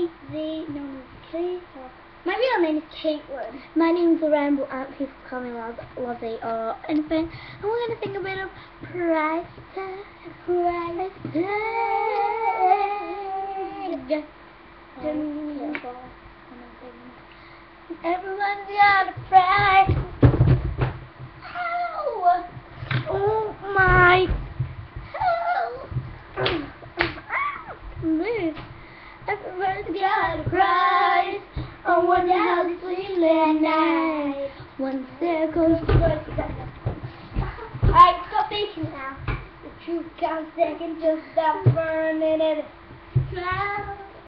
Casey, known as Kate. My real name is Caitlin. My name's Lorraine, but aren't people call me Loz, Lozzie or anything. And we're going to sing a bit of Price Tag. Price Tag. Everyone's got a price. A price. I wonder how they sleep at night. One circle's Alright, stop thinking now. The truth counts second, just stop burning it. Cloud.